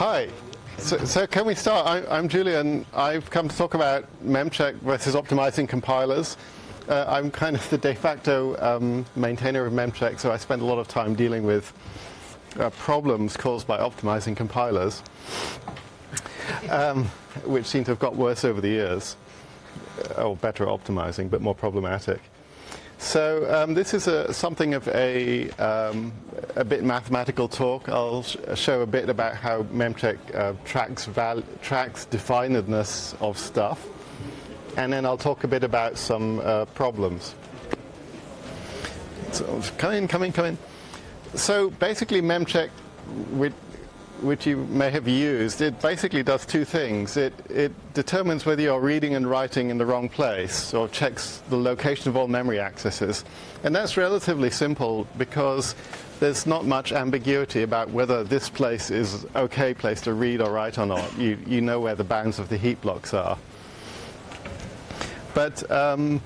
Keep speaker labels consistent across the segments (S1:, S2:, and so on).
S1: Hi. So, so can we start? I, I'm Julian. I've come to talk about Memcheck versus optimizing compilers. Uh, I'm kind of the de facto um, maintainer of Memcheck, so I spend a lot of time dealing with uh, problems caused by optimizing compilers, um, which seem to have got worse over the years, or better optimizing, but more problematic. So um, this is a, something of a, um, a bit mathematical talk. I'll sh show a bit about how Memcheck uh, tracks, tracks definedness of stuff. And then I'll talk a bit about some uh, problems. So, come in, come in, come in. So basically Memcheck, which you may have used, it basically does two things. It, it determines whether you're reading and writing in the wrong place, or checks the location of all memory accesses. And that's relatively simple because there's not much ambiguity about whether this place is okay place to read or write or not. You, you know where the bounds of the heap blocks are. But um,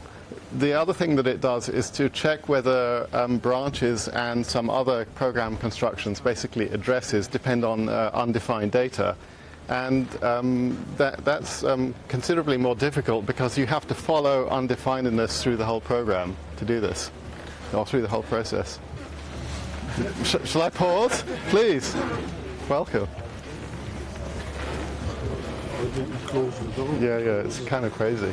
S1: the other thing that it does is to check whether um, branches and some other program constructions, basically addresses, depend on uh, undefined data. And um, that, that's um, considerably more difficult because you have to follow undefinedness through the whole program to do this, or through the whole process. Sh shall I pause? Please. Welcome. Yeah, yeah, it's kind of crazy.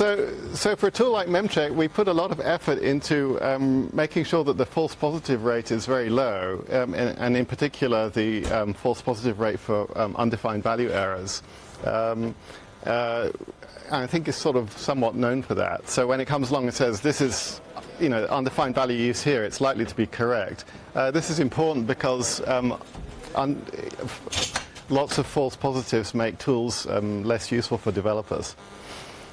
S1: So, so for a tool like Memcheck, we put a lot of effort into um, making sure that the false positive rate is very low, um, and, and, in particular the um, false positive rate for um, undefined value errors. Um, uh, I think it's sort of somewhat known for that. So when it comes along and says this is, you know, undefined value use here, it's likely to be correct. Uh, this is important because um, lots of false positives make tools less useful for developers.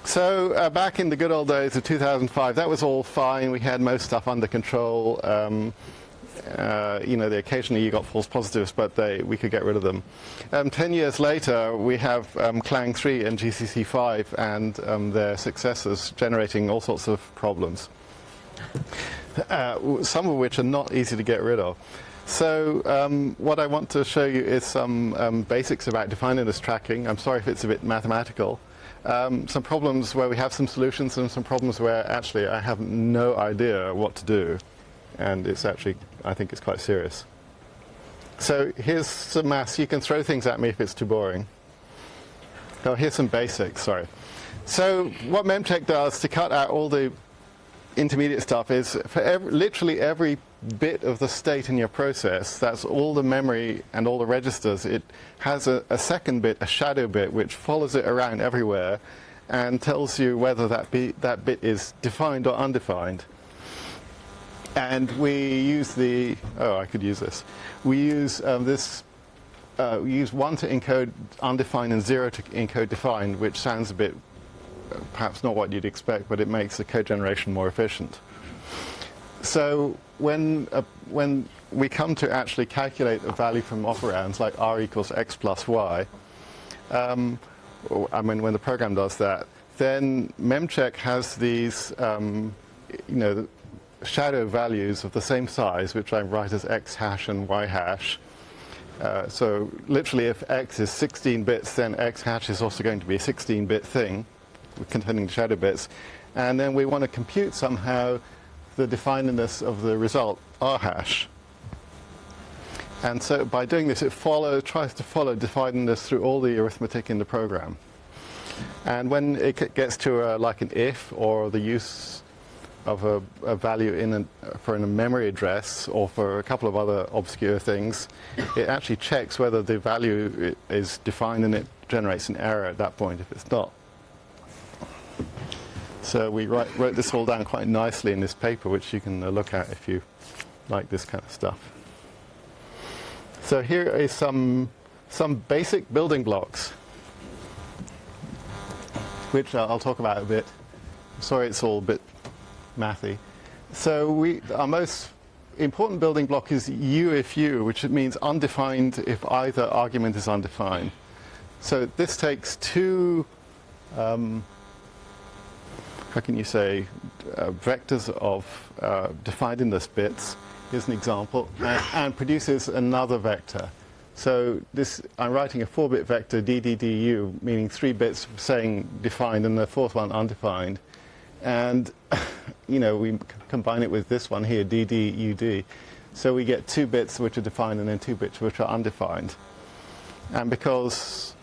S1: So uh, back in the good old days of 2005, that was all fine. We had most stuff under control. Um, uh, you know, occasionally you got false positives, but they, we could get rid of them. Um, ten years later, we have um, Clang 3 and GCC 5 and um, their successors generating all sorts of problems, uh, some of which are not easy to get rid of. So um, what I want to show you is some um, basics about definedness tracking. I'm sorry if it's a bit mathematical um, some problems where we have some solutions and some problems where actually I have no idea what to do. And it's actually, I think it's quite serious. So here's some maths. You can throw things at me if it's too boring. Oh, here's some basics, sorry. So what Memcheck does to cut out all the intermediate stuff is for every, literally every bit of the state in your process, that's all the memory and all the registers, it has a, a second bit, a shadow bit, which follows it around everywhere and tells you whether that, be, that bit is defined or undefined. And we use the, oh, I could use this. We use um, this, uh, we use one to encode undefined and zero to encode defined, which sounds a bit perhaps not what you'd expect, but it makes the code generation more efficient. So when, uh, when we come to actually calculate a value from operands, like r equals x plus y, um, I mean, when the program does that, then memcheck has these, um, you know, shadow values of the same size, which I write as x hash and y hash. Uh, so literally, if x is 16 bits, then x hash is also going to be a 16-bit thing containing shadow bits. And then we want to compute somehow the definedness of the result, r hash. And so by doing this, it follow, tries to follow definedness through all the arithmetic in the program. And when it gets to a, like an if or the use of a, a value in a, for a memory address or for a couple of other obscure things, it actually checks whether the value is defined and it generates an error at that point if it's not. So we write, wrote this all down quite nicely in this paper, which you can uh, look at if you like this kind of stuff. So here is some, some basic building blocks, which uh, I'll talk about a bit. Sorry it's all a bit mathy. So we, our most important building block is u if u, which means undefined if either argument is undefined. So this takes two, um, how can you say, uh, vectors of uh, definedness bits, here's an example, and, and, produces another vector. So this, I'm writing a four-bit vector dddu, meaning three bits saying defined and the fourth one undefined. And, you know, we combine it with this one here, ddud. So we get two bits which are defined and then two bits which are undefined. And because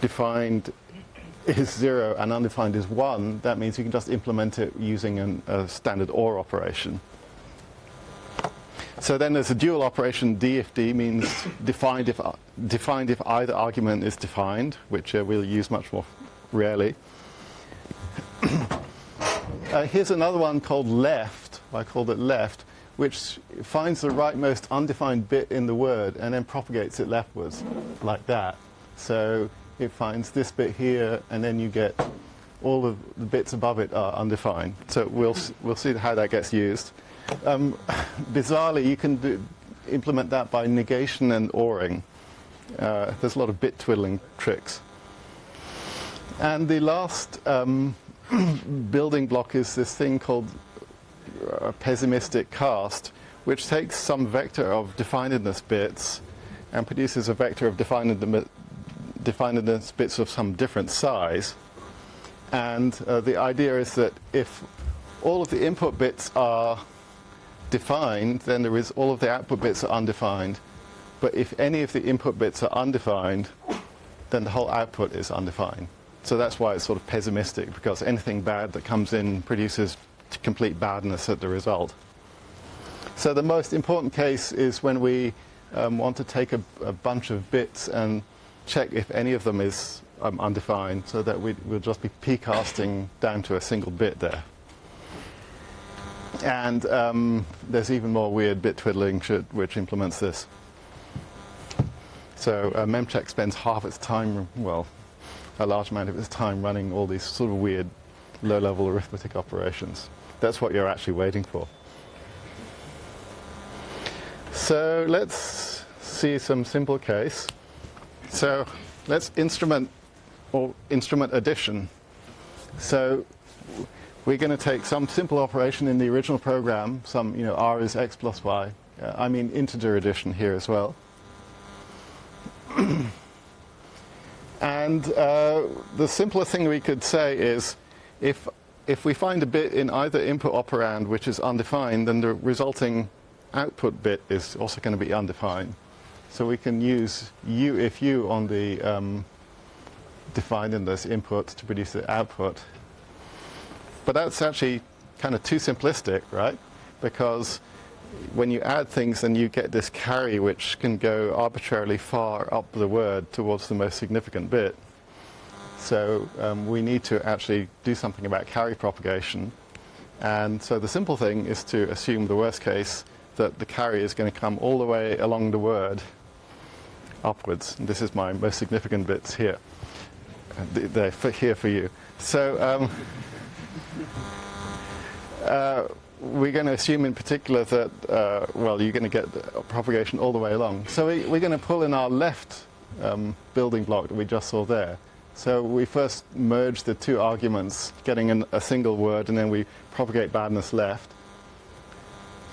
S1: defined is zero and undefined is one, that means you can just implement it using an, a standard OR operation. So then there's a dual operation, d if d means defined if, defined if either argument is defined, which uh, we'll use much more rarely. uh, here's another one called left, I called it left, which finds the rightmost undefined bit in the word and then propagates it leftwards, like that. So it finds this bit here, and then you get all of the bits above it are undefined. So we'll, we'll see how that gets used. Um, bizarrely, you can do, implement that by negation and ORing. Uh, there's a lot of bit twiddling tricks. And the last um, building block is this thing called a uh, pessimistic cast, which takes some vector of definedness bits and produces a vector of definedness definedness bits of some different size. And uh, the idea is that if all of the input bits are defined, then there is all of the output bits are undefined. But if any of the input bits are undefined, then the whole output is undefined. So that's why it's sort of pessimistic, because anything bad that comes in produces complete badness at the result. So the most important case is when we um, want to take a, a bunch of bits and check if any of them is um, undefined so that we, will just be p-casting down to a single bit there. And um, there's even more weird bit twiddling which implements this. So uh, Memcheck spends half its time, well, a large amount of its time running all these sort of weird low-level arithmetic operations. That's what you're actually waiting for. So let's see some simple case. So let's instrument or instrument addition. So we're going to take some simple operation in the original program, some, you know, r is x plus y. Uh, I mean integer addition here as well. and uh, the simplest thing we could say is if, if we find a bit in either input operand which is undefined, then the resulting output bit is also going to be undefined. So we can use u if u on the um, defined in this input to produce the output. But that's actually kind of too simplistic, right? Because when you add things, then you get this carry which can go arbitrarily far up the word towards the most significant bit. So um, we need to actually do something about carry propagation. And so the simple thing is to assume the worst case that the carry is going to come all the way along the word upwards. And this is my most significant bits here. They're here for you. So um, uh, we're going to assume in particular that, uh, well, you're going to get propagation all the way along. So we, are going to pull in our left um, building block that we just saw there. So we first merge the two arguments, getting an, a single word, and then we propagate badness left.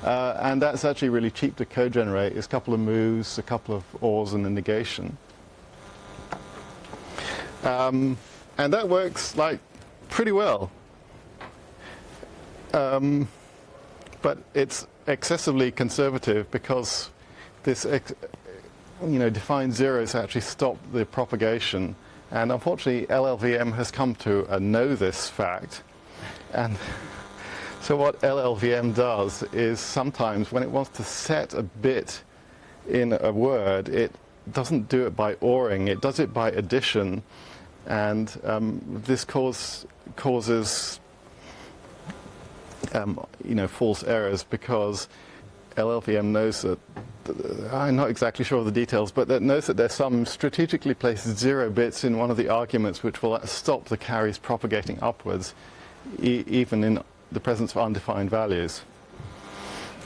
S1: Uh, and that's actually really cheap to co-generate. It's a couple of moves, a couple of ors, and a negation. Um, and that works like pretty well. Um, but it's excessively conservative because this you know, defined zeros actually stop the propagation. And unfortunately, LLVM has come to know this fact. And so what LLVM does is sometimes when it wants to set a bit in a word, it doesn't do it by ORing, it does it by addition. And um, this cause, causes um, you know, false errors because LLVM knows that, I'm not exactly sure of the details, but that knows that there's some strategically placed zero bits in one of the arguments which will stop the carries propagating upwards, e even in the presence of undefined values.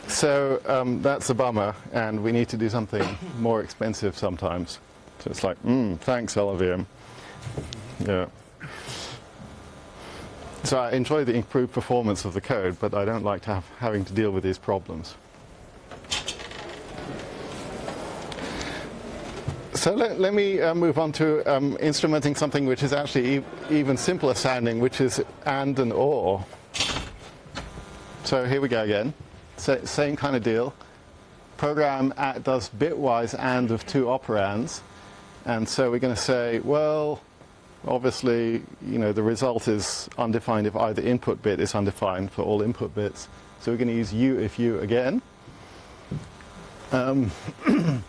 S1: So um, that's a bummer, and we need to do something more expensive sometimes. So it's like, mm, thanks, LLVM. Yeah. So I enjoy the improved performance of the code, but I don't like to have, having to deal with these problems. So let, let me uh, move on to um, instrumenting something which is actually e even simpler sounding, which is AND and OR. So here we go again. Sa same kind of deal. Program at, does bitwise AND of two operands. And so we're going to say, well, obviously, you know, the result is undefined if either input bit is undefined for all input bits. So we're going to use U if U again. Um,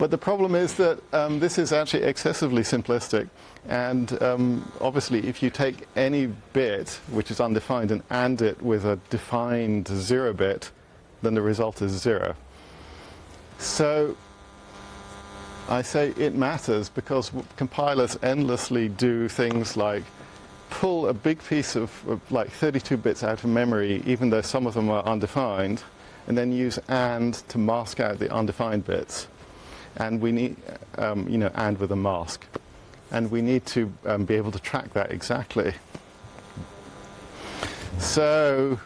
S1: But the problem is that um, this is actually excessively simplistic. And um, obviously, if you take any bit which is undefined and AND it with a defined zero bit, then the result is zero. So I say it matters because compilers endlessly do things like pull a big piece of, of like 32 bits out of memory, even though some of them are undefined, and then use AND to mask out the undefined bits and we need, um, you know, and with a mask. And we need to um, be able to track that exactly. So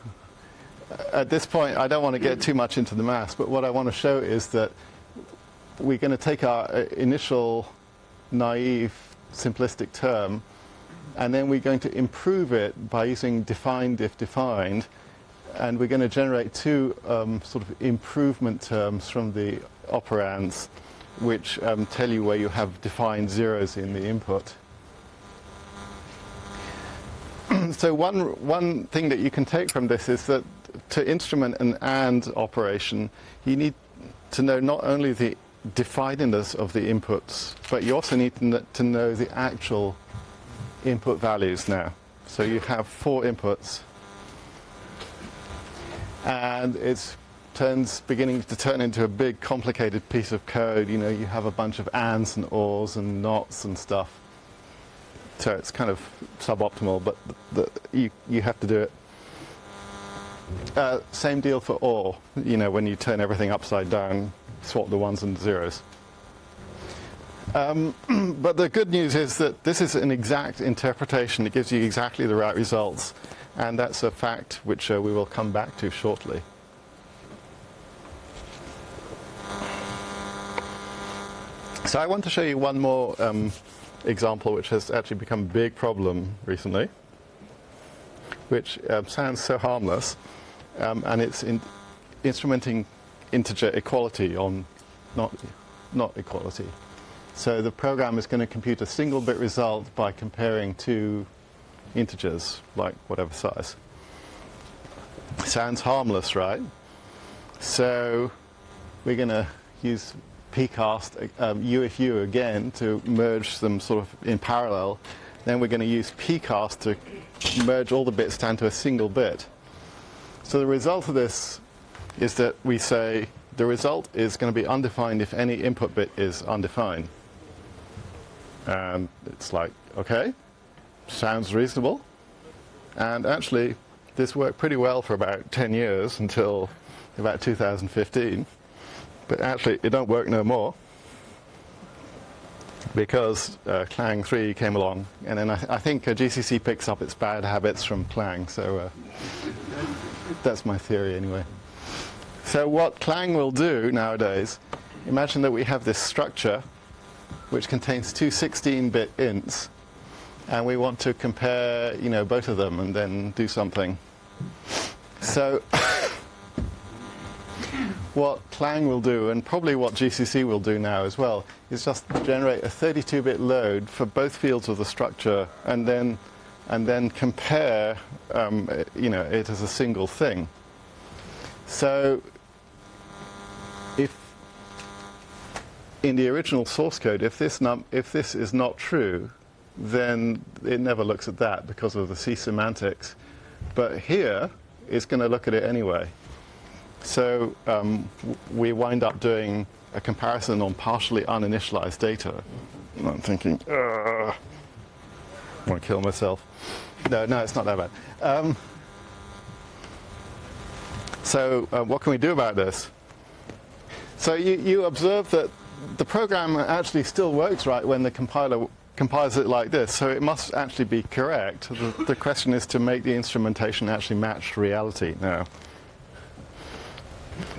S1: uh, at this point, I don't want to get too much into the math, but what I want to show is that we're going to take our uh, initial naive simplistic term and then we're going to improve it by using defined if defined and we're going to generate two um, sort of improvement terms from the operands which um, tell you where you have defined zeros in the input. so one, one thing that you can take from this is that to instrument an AND operation, you need to know not only the definedness of the inputs, but you also need to, to know the actual input values now. So you have four inputs, and it's turns beginning to turn into a big complicated piece of code. You know, you have a bunch of ands and ors and nots and stuff. So it's kind of suboptimal, but the, the, you, you have to do it. Uh, same deal for OR, you know, when you turn everything upside down, swap the ones and zeros. Um, but the good news is that this is an exact interpretation. It gives you exactly the right results. And that's a fact which uh, we will come back to shortly. So I want to show you one more um, example which has actually become a big problem recently, which um, sounds so harmless, um, and it's in instrumenting integer equality on not, not equality. So the program is going to compute a single bit result by comparing two integers, like whatever size. Sounds harmless, right? So we're going to use pcast um, UFU again to merge them sort of in parallel. Then we're going to use pcast to merge all the bits down to a single bit. So the result of this is that we say the result is going to be undefined if any input bit is undefined. And it's like, okay, sounds reasonable. And actually, this worked pretty well for about 10 years until about 2015. But actually, it don't work no more because uh, Clang 3 came along, and then I, th I think uh, GCC picks up its bad habits from Clang. So uh, that's my theory, anyway. So what Clang will do nowadays, imagine that we have this structure which contains two 16-bit ints, and we want to compare, you know, both of them and then do something. So what Clang will do, and probably what GCC will do now as well, is just generate a 32-bit load for both fields of the structure, and then and then compare, um, you know, it as a single thing. So, if in the original source code, if this num if this is not true, then it never looks at that because of the C semantics. But here, it's going to look at it anyway. So um, we wind up doing a comparison on partially uninitialized data. And I'm thinking, I want to kill myself. No, no, it's not that bad. Um, So uh, what can we do about this? So you, you observe that the program actually still works right when the compiler compiles it like this, so it must actually be correct. The, the question is to make the instrumentation actually match reality now.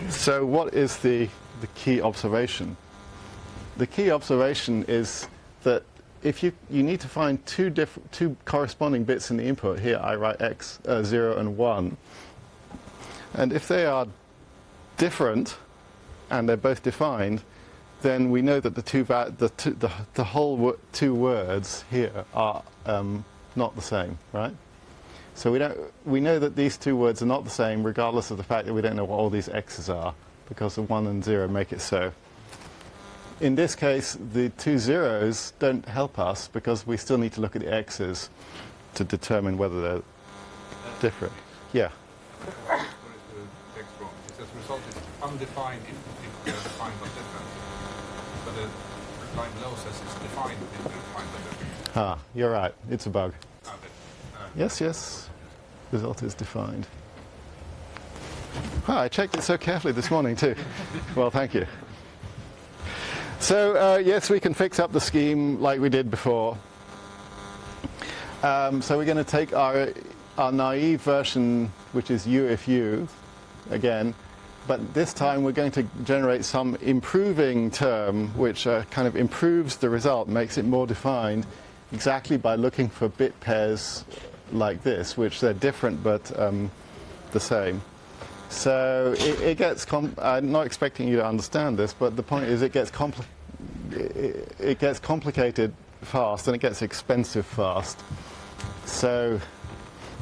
S1: So what is the, the key observation? The key observation is that if you, you need to find two, diff- two corresponding bits in the input, here I write x, uh, 0 and 1, and if they are different and they're both defined, then we know that the two the, two, the, the whole wo- two words here are um, not the same, right? So we don't we know that these two words are not the same, regardless of the fact that we don't know what all these x's are, because the one and zero make it so. In this case, the two zeros don't help us because we still need to look at the x's to determine whether they're different. Yeah.
S2: Where is the text wrong? It says result is undefined if, if they're defined but different. But the line below says it's defined if they're defined but different.
S1: Ah, you're right. It's a bug. Yes, yes. Result is defined. Ah, I checked it so carefully this morning too. well, thank you. So uh, yes, we can fix up the scheme like we did before. Um, so we're going to take our, our naive version, which is u if u, again, but this time we're going to generate some improving term, which uh, kind of improves the result, makes it more defined, exactly by looking for bit pairs like this, which they're different but um, the same. So it, it gets. I'm not expecting you to understand this, but the point is, it gets compli- it, it gets complicated fast and it gets expensive fast. So,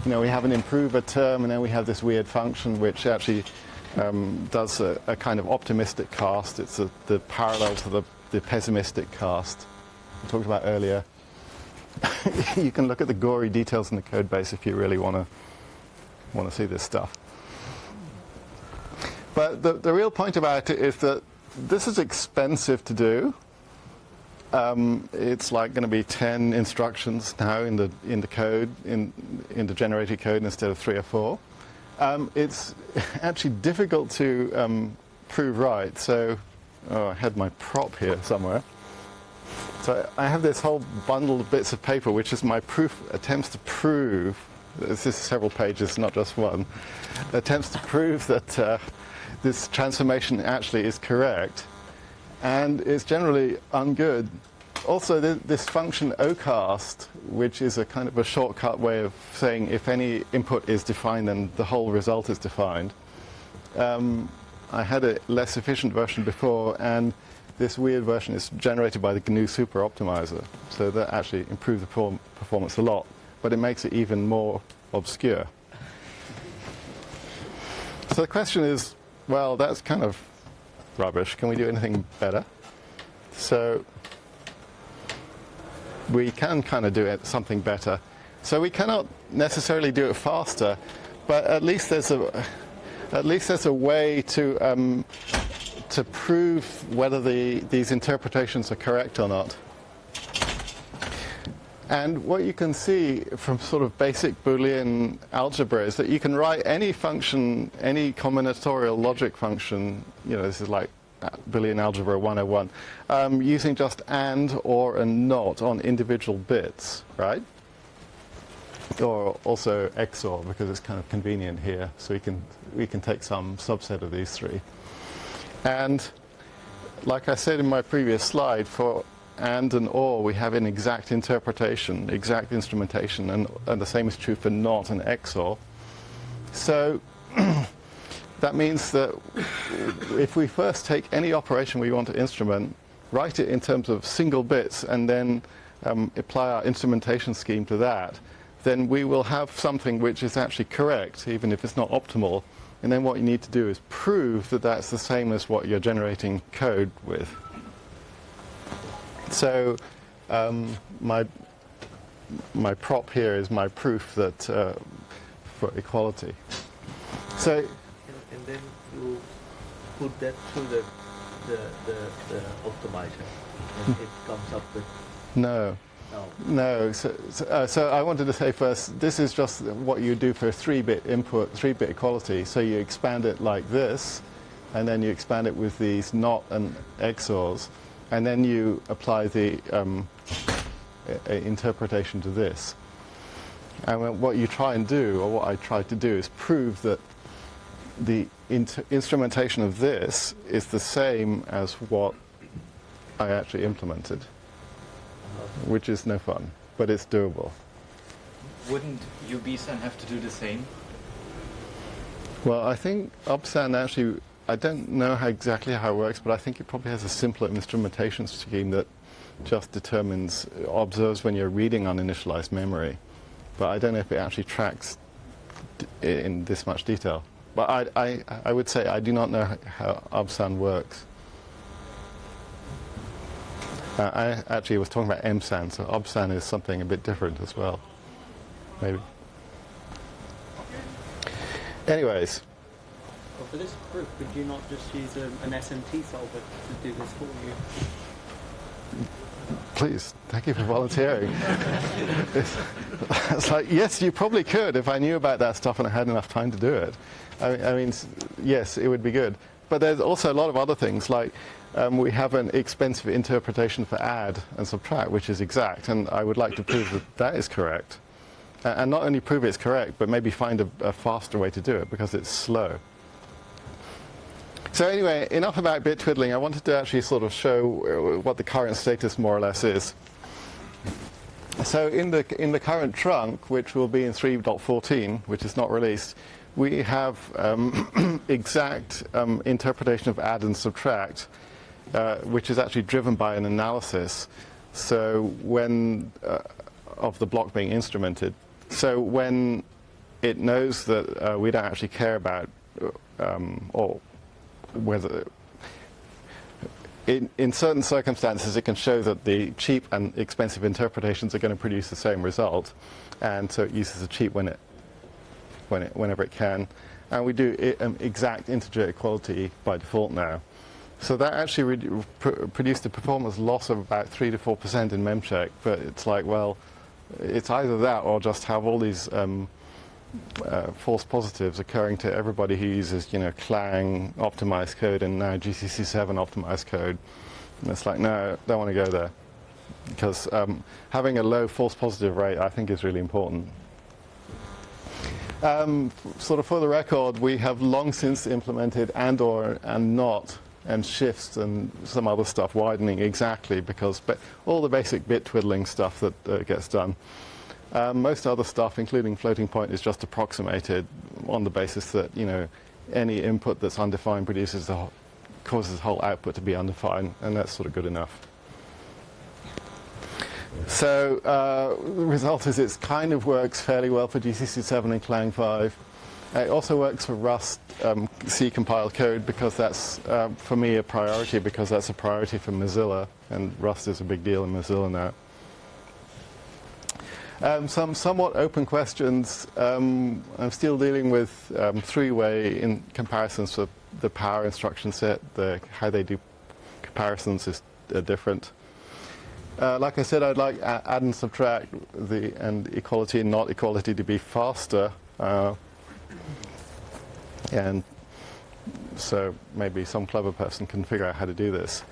S1: you know, we have an improver term, and then we have this weird function which actually um, does a, a kind of optimistic cast. It's a, the parallel to the, the pessimistic cast we talked about earlier. you can look at the gory details in the code base if you really want to want to see this stuff. But the, the real point about it is that this is expensive to do. Um, it's like going to be 10 instructions now in the in the code in in the generated code instead of three or four. Um, it's actually difficult to um, prove right. So oh, I had my prop here somewhere. So I have this whole bundle of bits of paper, which is my proof attempts to prove. This is several pages, not just one. Attempts to prove that uh, this transformation actually is correct, and it's generally ungood. Also, th- this function ocast, which is a kind of a shortcut way of saying if any input is defined, then the whole result is defined. Um, I had a less efficient version before, and this weird version is generated by the GNU Super Optimizer. So that actually improves the perform- performance a lot, but it makes it even more obscure. So the question is, well, that's kind of rubbish. Can we do anything better? So we can kind of do it something better. So we cannot necessarily do it faster, but at least there's a at least there's a way to um, to prove whether the, these interpretations are correct or not. And what you can see from sort of basic Boolean algebra is that you can write any function, any combinatorial logic function, you know, this is like Boolean algebra 101, um, using just and, or, and not on individual bits, right? Or also XOR because it's kind of convenient here, so we can we can take some subset of these three. And like I said in my previous slide, for and and or we have an exact interpretation, exact instrumentation, and, and the same is true for not and XOR. So that means that if we first take any operation we want to instrument, write it in terms of single bits, and then um, apply our instrumentation scheme to that, then we will have something which is actually correct, even if it's not optimal. And then what you need to do is prove that that's the same as what you're generating code with. So um, my my prop here is my proof that uh, for equality. So
S3: and, and then you put that through the the, the, the optimizer and it comes up with
S1: no, No, so, so, uh, so I wanted to say first, this is just what you do for a three-bit input, three-bit equality. So you expand it like this, and then you expand it with these NOT and XORs, and then you apply the um, interpretation to this. And what you try and do, or what I tried to do, is prove that the instrumentation of this is the same as what I actually implemented which is no fun, but it's doable.
S4: Wouldn't UBSAN have to do the same?
S1: Well, I think UBSAN actually, I don't know how exactly how it works, but I think it probably has a simpler instrumentation scheme that just determines, observes when you're reading uninitialized memory. But I don't know if it actually tracks d- in this much detail. But I, I, I would say I do not know how UBSAN works. Uh, I actually was talking about MSAN, so UBSAN is something a bit different as well. Maybe. Anyways,
S3: Well, for this proof, could you not just use um, an SMT solver to do this for you?
S1: please, thank you for volunteering. it's, it's like, yes, you probably could if I knew about that stuff and I had enough time to do it. I I mean yes, it would be good. But there's also a lot of other things, like um, we have an expensive interpretation for add and subtract, which is exact, and I would like to prove that that is correct. A- And not only prove it's correct, but maybe find a, a faster way to do it because it's slow. So anyway, enough about bit twiddling. I wanted to actually sort of show uh, what the current status more or less is. So in the in the current trunk, which will be in 3.14, which is not released, we have um, exact um, interpretation of add and subtract, uh, which is actually driven by an analysis. So when uh, of the block being instrumented. So when it knows that uh, we don't actually care about um, or whether in, in certain circumstances it can show that the cheap and expensive interpretations are going to produce the same result and so it uses the cheap when it, when it whenever it can and we do i- um, exact integer equality by default now so that actually produced a performance loss of about 3 to 4 percent in memcheck but it's like well it's either that or just have all these um, uh, false positives occurring to everybody who uses, you know, Clang optimized code and now GCC7 optimized code. And it's like, no, don't want to go there. Because um, having a low false positive rate, I think, is really important. Um, sort of for the record, we have long since implemented and or and not and shifts and some other stuff widening exactly because all the basic bit twiddling stuff that uh, gets done. Um, most other stuff, including floating point, is just approximated on the basis that you know any input that's undefined produces the whole, causes the whole output to be undefined, and that's sort of good enough. So uh, the result is it kind of works fairly well for GCC7 and Clang 5. It also works for Rust um, C compiled code because that's, uh, for me, a priority because that's a priority for Mozilla, and Rust is a big deal in Mozilla now. Um, some somewhat open questions. Um, I'm still dealing with um, three-way in comparisons for the power instruction set. The, how they do comparisons is uh, different. Uh, like I said, I'd like add and subtract the and equality and not equality to be faster. Uh, and so maybe some clever person can figure out how to do this.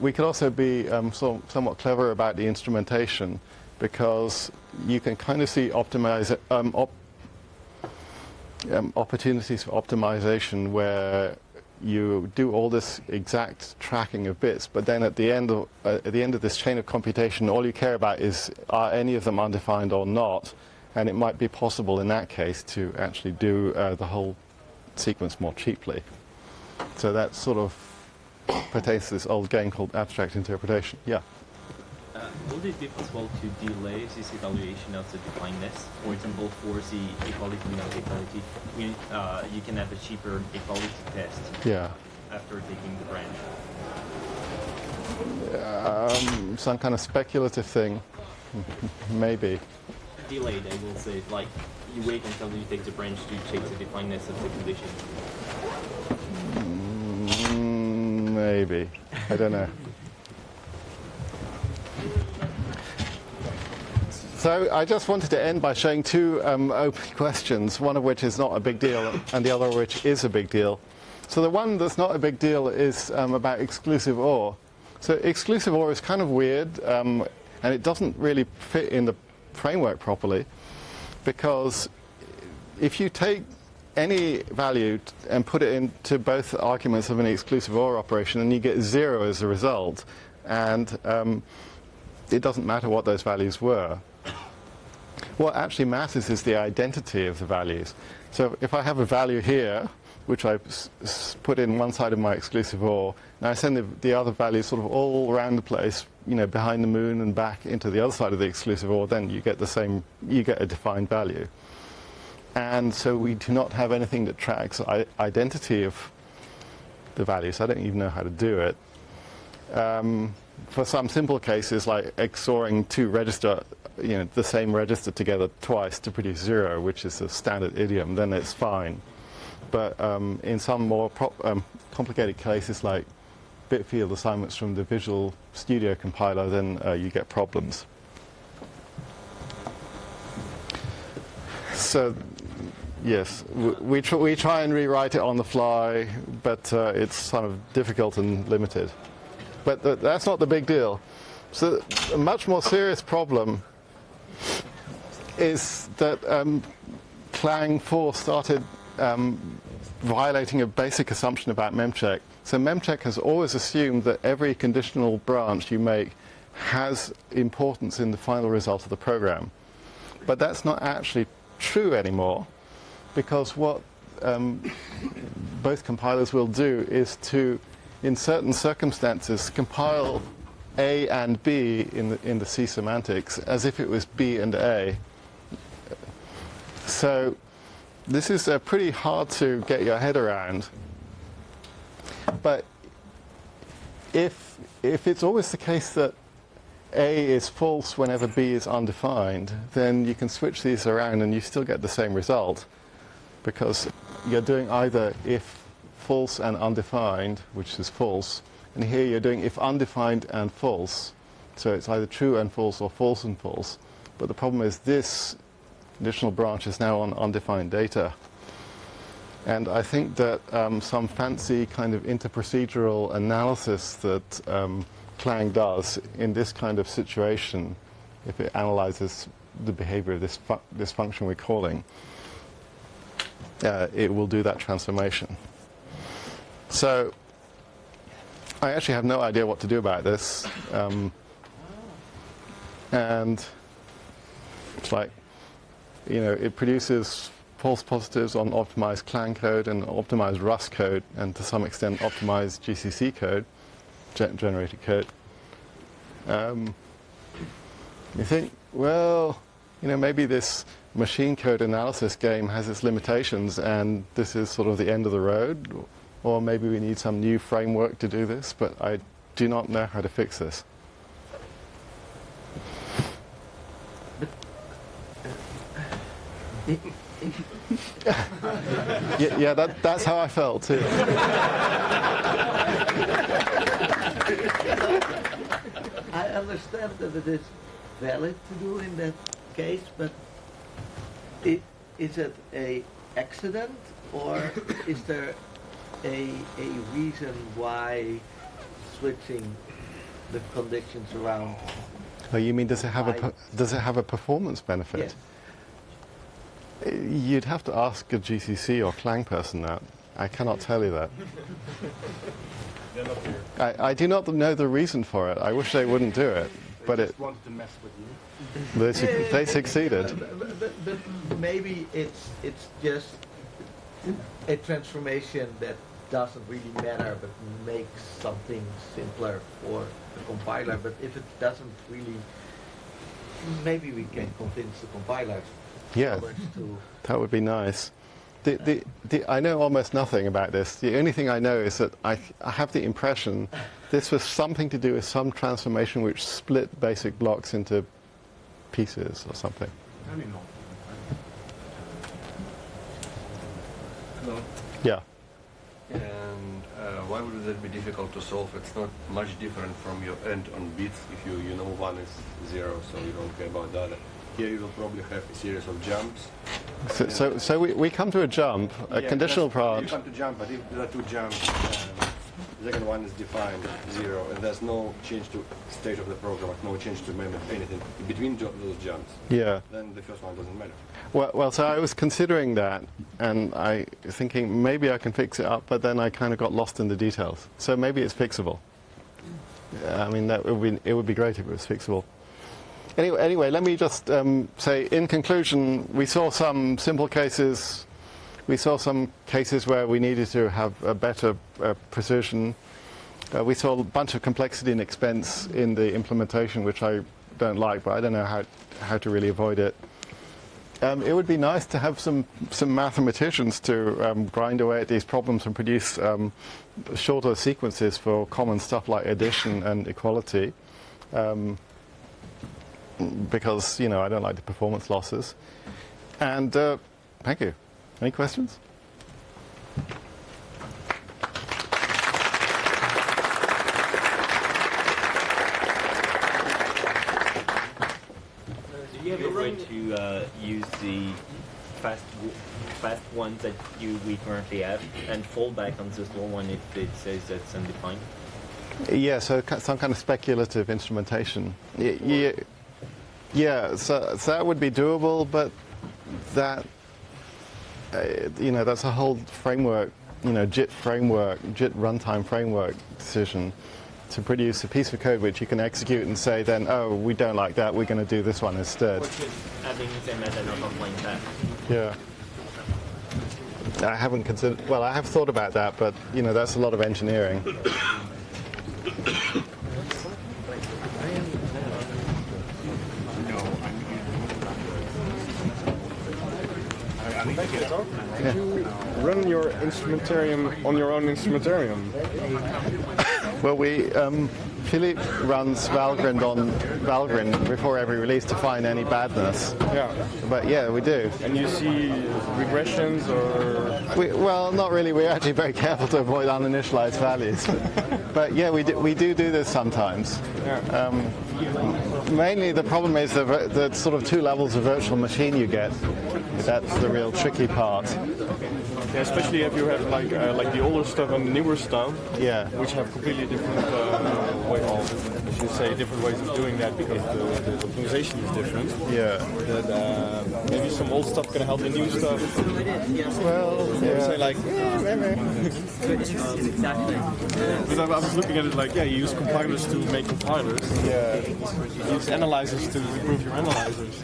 S1: We could also be um, so, somewhat clever about the instrumentation because you can kind of see optimize, um, op, um, opportunities for optimization where you do all this exact tracking of bits, but then at the end of uh, at the end of this chain of computation, all you care about is are any of them undefined or not, and it might be possible in that case to actually do uh, the whole sequence more cheaply. So that sort of pertains to this old game called abstract interpretation. Yeah.
S5: Uh, would it be possible to delay this evaluation of the definedness? For example, for the equality not equality, we, uh, you can have a cheaper equality test
S1: Yeah.
S5: after taking the branch.
S1: Um, some kind of speculative thing, maybe.
S5: Delayed, I will say, like you wait until you take the branch to check the definedness of the condition.
S1: Mm, maybe. I don't know. So I just wanted to end by showing two um, open questions, one of which is not a big deal and the other of which is a big deal. So the one that's not a big deal is um, about exclusive OR. So exclusive OR is kind of weird um, and it doesn't really fit in the framework properly because if you take any value and put it into both arguments of an exclusive OR operation and you get zero as a result and um, it doesn't matter what those values were. What actually matters is the identity of the values. So if I have a value here, which I put in one side of my exclusive OR, and I send the, the other values sort of all around the place, you know, behind the moon and back into the other side of the exclusive OR, then you get the same, you get a defined value. And so we do not have anything that tracks identity of the values. I don't even know how to do it. Um, for some simple cases like XORing two register, you know, the same register together twice to produce zero, which is a standard idiom, then it's fine. But um, in some more um, complicated cases like bit field assignments from the Visual Studio compiler, then uh, you get problems. So, yes, we, tr- we try and rewrite it on the fly, but uh, it's kind of difficult and limited. But th- that's not the big deal. So, a much more serious problem is that um, Clang 4 started um, violating a basic assumption about memcheck. So memcheck has always assumed that every conditional branch you make has importance in the final result of the program. But that's not actually true anymore because what um, both compilers will do is to, in certain circumstances, compile A and B in the, in the C semantics as if it was B and A. So this is uh, pretty hard to get your head around. But if, if it's always the case that A is false whenever B is undefined, then you can switch these around and you still get the same result because you're doing either if false and undefined, which is false, and here you're doing if undefined and false. So it's either true and false or false and false. But the problem is this conditional branch is now on undefined data. And I think that um, some fancy kind of interprocedural analysis that um, Clang does in this kind of situation, if it analyzes the behavior of this, fu- this function we're calling, uh, it will do that transformation. So I actually have no idea what to do about this. Um, and it's like, you know, it produces false positives on optimized Clang code and optimized Rust code, and to some extent optimized GCC code, gen- generated code. Um, you think, well, you know, maybe this machine code analysis game has its limitations, and this is sort of the end of the road, or maybe we need some new framework to do this, but I do not know how to fix this. Yeah, yeah that, that's how I felt too.
S6: I understand that it is valid to do in that case, but i- is it a accident or is there a, a reason why switching the conditions around?
S1: Oh, you mean does it have a
S6: I-
S1: per- does it have a performance benefit?
S6: Yes.
S1: Uh, You'd have to ask a GCC or Clang person that. I cannot tell you that. I, I do not know the reason for it. I wish they wouldn't do it, but it,
S7: wanted to mess with you.
S1: they, su- they succeeded.
S6: But, but, but maybe it's it's just a transformation that doesn't really matter, but makes something simpler for the compiler. But if it doesn't really, maybe we can convince the compiler
S1: Yeah,
S6: to.
S1: that would be nice. The, the, the, I know almost nothing about this. The only thing I know is that I, I have the impression this was something to do with some transformation which split basic blocks into pieces or something.
S7: No.
S8: Hello.
S1: Yeah.
S8: And uh, why would that be difficult to solve? It's not much different from your end on bits if you, you know one is zero, so you don't care about the other. Here you will probably have a series of jumps.
S1: So, so, so we, we come to a jump, a
S8: Yeah,
S1: conditional branch.
S8: You come to jump, but if there are two jumps, um, the second one is defined zero, and there's no change to state of the program, no change to mem- anything between those jumps.
S1: Yeah.
S8: Then the first one doesn't matter.
S1: Well, well, so I was considering that, and I thinking maybe I can fix it up, but then I kind of got lost in the details. So maybe it's fixable. I mean, that would be it would be great if it was fixable. Anyway, anyway, let me just um, say, in conclusion, we saw some simple cases. We saw some cases where we needed to have a better uh, precision. Uh, we saw a bunch of complexity and expense in the implementation, which I don't like, but I don't know how, how to really avoid it. Um, it would be nice to have some, some mathematicians to um, grind away at these problems and produce um, shorter sequences for common stuff like addition and equality. Because, you know, I don't like the performance losses. And uh, thank you. Any questions?
S5: Do you have a way to uh, use the fast fast ones that you we currently have and fall back on the slow one if it says that's undefined?
S1: Yeah, so some kind of speculative instrumentation. Yeah, yeah so, so that would be doable, but that, uh, you know, that's a whole framework, you know, JIT framework, JIT runtime framework decision to produce a piece of code which you can execute and say then, oh, we don't like that, we're going to do this one instead.
S5: Or should having them as an offline path?
S1: Yeah. I haven't considered, well, I have thought about that, but, you know, that's a lot of engineering.
S9: You run your instrumentarium on your own instrumentarium.
S1: Well, we um, Philippe runs Valgrind on Valgrind before every release to find any badness.
S9: Yeah.
S1: But yeah, we do.
S9: And you see regressions or
S1: We, well, not really. We're actually very careful to avoid uninitialized values. but yeah, we do, we do do this sometimes. Um, mainly, the problem is the, the sort of two levels of virtual machine you get. That's the real tricky part.
S9: yeah, especially if you have like uh, like the older stuff and the newer stuff,
S1: Yeah.
S9: which have completely different uh, way of, Say, different ways of doing that because the, the optimization is different.
S1: Yeah.
S9: That uh, maybe some old stuff can help the new stuff.
S1: Well, you
S9: Say
S1: yeah.
S9: like,
S3: Exactly.
S9: but I, was looking at it like, yeah, you use compilers to make compilers.
S1: Yeah.
S9: You use analyzers to improve your analyzers.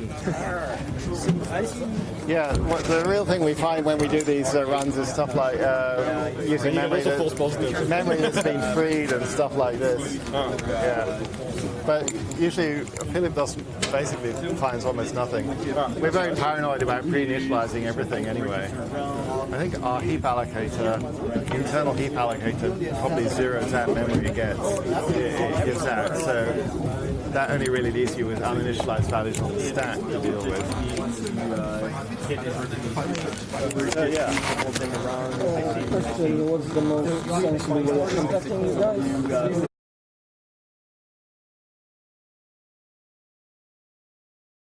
S1: Yeah, what, the real thing we find when we do these uh, runs is stuff like uh, using
S9: Yeah,
S1: memory, that, memory that's been freed and stuff like this. Yeah. But usually Philip does basically finds almost nothing. We're very paranoid about pre-initializing everything anyway. I think our heap allocator, internal heap allocator, probably zeroes out memory it gets, it, gives out. So that only really leaves you with uninitialized values on the stack to deal with. So yeah.
S10: Question, what's the most sensible way of contacting you guys?